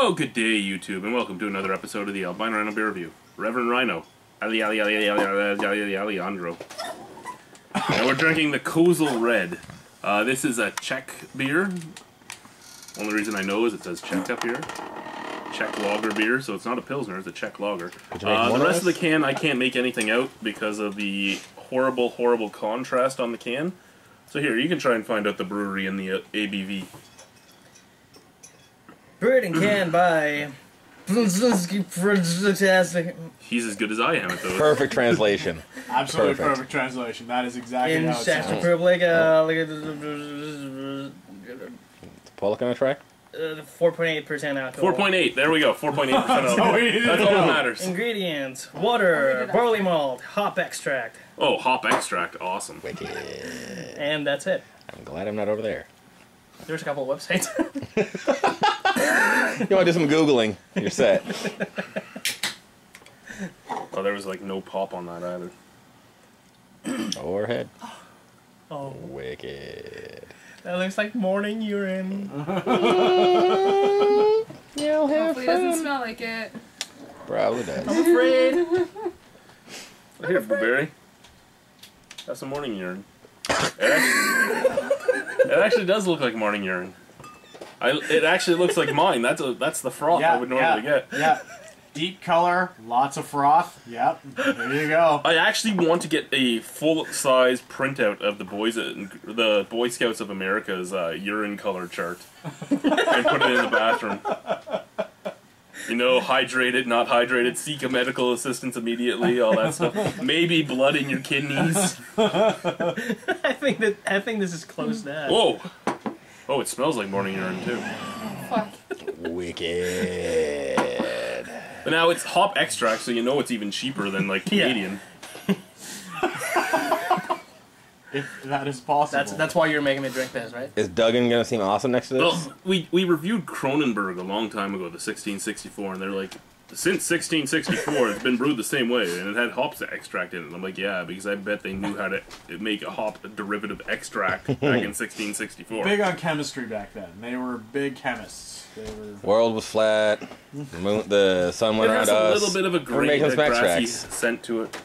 Oh, good day, YouTube, and welcome to another episode of the Albino Rhino Beer Review. Reverend Rhino, Ali Ali Ali Ali Ali Ali Ali Alejandro. And we're drinking the Kozel Red. Uh, this is a Czech beer. Only reason I know is it says Czech up here. Czech lager beer, so it's not a Pilsner, it's a Czech lager. Could you make Uh, the rest of the can, I can't make anything out because of the horrible, horrible contrast on the can. So here, you can try and find out the brewery and the uh, ABV. Brewed and canned by. Fantastic. He's as good as I am at those. Perfect translation. Absolutely Perfect. perfect, translation. That is exactly In how it Czech sounds. Republic, uh, like Paul gonna try? uh, 4.8% alcohol. 4.8. There we go. 4.8% That's all That's all that matters. Ingredients water, barley malt, hop extract, Oh, hop extract. Awesome. Wicked. and that's it. I'm glad I'm not over there. There's a couple of websites. You want to do some googling? You're set. Oh, there was like no pop on that either. Overhead. Oh. oh, Wicked. that looks like morning urine. Yeah, I'll have Hopefully it doesn't smell like it. Probably does. I'm afraid. Here, Blueberry. Have some morning urine. It actually, it actually does look like morning urine. I, it actually looks like mine. That's a that's the froth I would normally yeah, get. Yeah. Deep color, lots of froth. Yep. There you go. I actually want to get a full size printout of the boys the Boy Scouts of America's uh, urine color chart and put it in the bathroom. You know, hydrated, not hydrated, seek a medical assistance immediately, all that stuff. Maybe blood in your kidneys. I think that I think this is close to that. Whoa! Oh, it smells like morning urine too. Fuck. Wicked. But now it's hop extract, so you know it's even cheaper than like Yeah. Canadian. If that is possible. That's that's why you're making me drink this, right? Is Duggan gonna seem awesome next to this? Well, we we reviewed Kronenbourg a long time ago, the 1664, and they're like, since 1664, it's been brewed the same way, and it had hops extract in it. And I'm like, yeah, because I bet they knew how to make a hop derivative extract back in 1664. big on chemistry back then. They were big chemists. They were. World was flat. The, moon, the sun It went has around a us. little bit of a We're great a some grassy extracts. scent to it.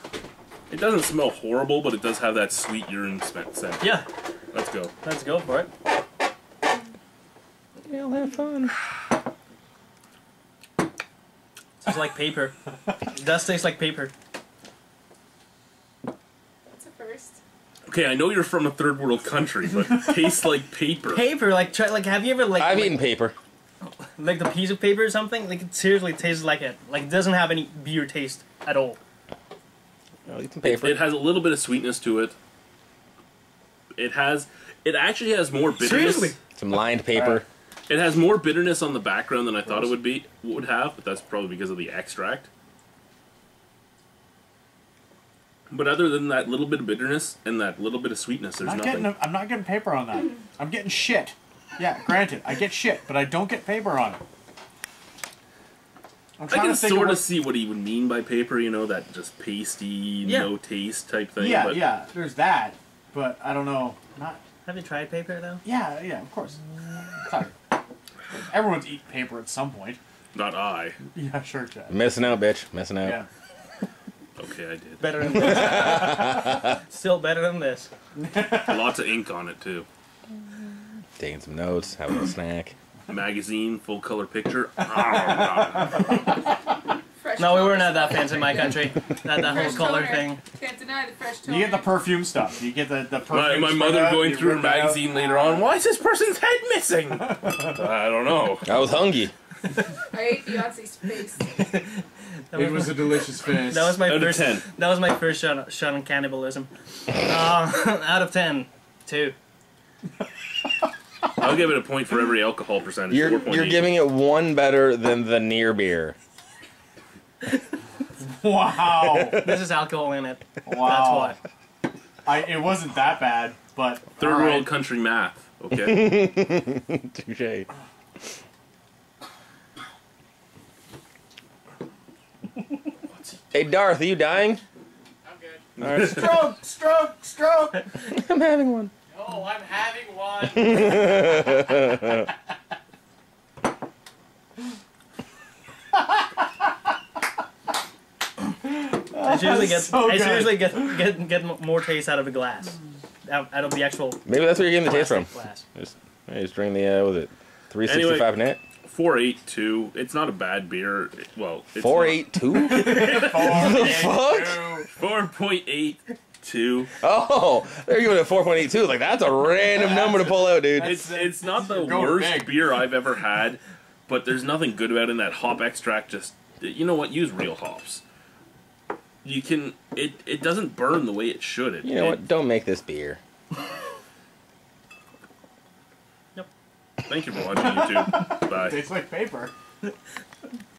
It doesn't smell horrible, but it does have that sweet urine scent. scent. Yeah, Let's go. let's go for it. Yeah, I'll have fun. It's like paper. It does taste like paper. That's a first. Okay, I know you're from a third world country, but it tastes like paper. Paper, like try, like have you ever like I've like, eaten paper. like the piece of paper or something? Like it seriously tastes like it. Like it doesn't have any beer taste at all. I'll eat some It, paper. it has a little bit of sweetness to it. It has. It actually has more bitterness. Seriously? some lined paper. It has more bitterness on the background than I thought it would be would have, but that's probably because of the extract. But other than that little bit of bitterness and that little bit of sweetness, there's I'm not nothing. getting. I'm not getting paper on that. I'm getting shit. Yeah, granted, I get shit, but I don't get paper on it. I'm I trying can to sort of of see what he would mean by paper, you know, that just pasty, Yeah. no taste type thing. yeah, but yeah. There's that, but I don't know. Not. Have you tried paper though? Yeah, yeah. Of course. Sorry. Everyone's eaten paper at some point. not I. Yeah, sure, Chad. Missing out, bitch. Missing out. Yeah. Okay, I did. Better than this. Still better than this. Lots of ink on it too. Taking some notes, having a snack. Magazine, full color picture. Ah, Fresh No, we weren't at that fancy in my country. That that whole color toner. thing. Can't deny the fresh toner. You get the perfume stuff. You get the the perfume. my spread mother out, going through her rip it out. magazine later on. Why is this person's head missing? I don't know. I was hungry. I ate Beyonce's face. It was, was a delicious face. that was my Out of first. ten. That was my first shot, shot on cannibalism. Uh, out of ten, two. I'll give it a point for every alcohol percentage. You're you're giving it one better than the near beer. Wow. This is alcohol in it. Wow. That's why. I it wasn't that bad, but third all right. world country math. Okay. Touche. Hey Darth, are you dying? I'm good. All right. Stroke, stroke, stroke. I'm having one. Oh, I'm having one. Seriously get That's so I seriously get get get more taste out of a glass, out, out of the actual Maybe that's where you're getting the taste from. plastic glass. Just, hey, just drink the, uh, was it? 365 net? Four eight two. It's not a bad beer. Well, it's 482? the fuck? Four point eight two. Oh, they're giving it 4.82. Like, that's a random number to pull out, dude. It's it's not the worst big. beer I've ever had, but there's nothing good about it. in that hop extract. Just you know what? Use real hops. You can. It it doesn't burn the way it should. It, You know it- what? Don't make this beer. Thank you for watching YouTube. Bye. Tastes like paper.